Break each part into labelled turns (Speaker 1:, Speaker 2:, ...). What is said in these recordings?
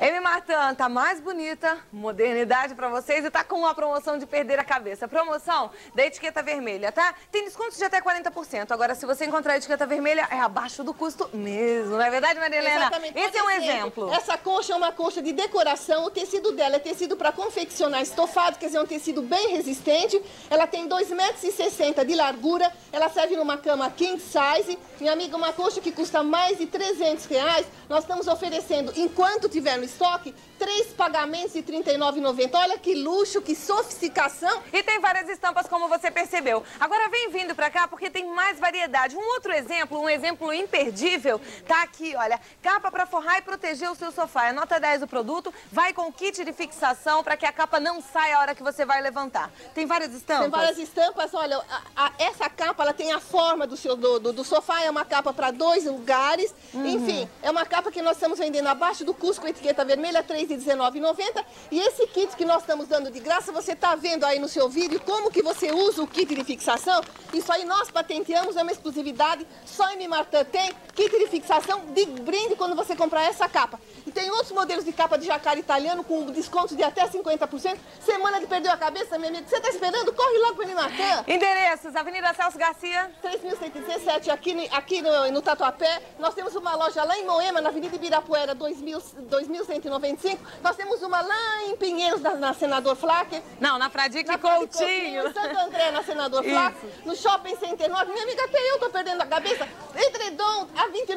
Speaker 1: Amy Martan tá mais bonita, modernidade pra vocês e tá com uma promoção de perder a cabeça. Promoção da etiqueta vermelha, tá? Tem desconto de até 40%. Agora, se você encontrar a etiqueta vermelha, é abaixo do custo mesmo. Não é verdade, Maria Helena?
Speaker 2: Exatamente.
Speaker 1: Esse é um
Speaker 2: Por
Speaker 1: exemplo.
Speaker 2: Essa coxa é uma coxa de decoração. O tecido dela é tecido para confeccionar estofado, quer dizer, é um tecido bem resistente. Ela tem 2,60 metros de largura. Ela serve numa cama king size. Minha amiga, uma coxa que custa mais de 300 reais. Nós estamos oferecendo, enquanto tiver no estoque, três pagamentos de R$ 39,90. Olha que luxo, que sofisticação.
Speaker 1: E tem várias estampas, como você percebeu. Agora vem vindo pra cá porque tem mais variedade. Um outro exemplo, um exemplo imperdível, tá aqui, olha. Capa pra forrar e proteger o seu sofá. É nota 10 o produto, vai com kit de fixação pra que a capa não saia a hora que você vai levantar. Tem várias estampas?
Speaker 2: Tem várias estampas, olha, a- a- essa capa ela tem a forma do seu do, do- do sofá, é uma capa para dois lugares. Enfim, é uma capa que nós estamos vendendo abaixo do custo com etiqueta vermelha, R$ 3,19,90. E esse kit que nós estamos dando de graça, você está vendo aí no seu vídeo como que você usa o kit de fixação. Isso aí nós patenteamos, é uma exclusividade, só em Mimartã tem kit de fixação de brinde quando você comprar essa capa. Tem outros modelos de capa de jacare italiano com desconto de até 50%. Semana de perdeu a cabeça, meu amigo, você está esperando? Corre logo para Mimartã.
Speaker 1: Endereços, Avenida Celso Garcia.
Speaker 2: 3.117 aqui, no- aqui no, no Tatuapé. Nós temos uma loja lá em Moema, na Avenida Ibirapuera, 2.000 2.195. Nós temos uma lá em Pinheiros, na, na Senador Flacker.
Speaker 1: Não, na Fradique
Speaker 2: Na
Speaker 1: Coutinho.
Speaker 2: Em Santo André, na Senador. Flacker. No Shopping Center. Minha amiga, até eu tô perdendo a cabeça. R$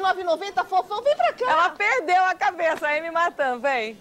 Speaker 2: 29,90, fofão. Vem pra cá.
Speaker 1: Ela perdeu a cabeça, a Amy Matan, vem.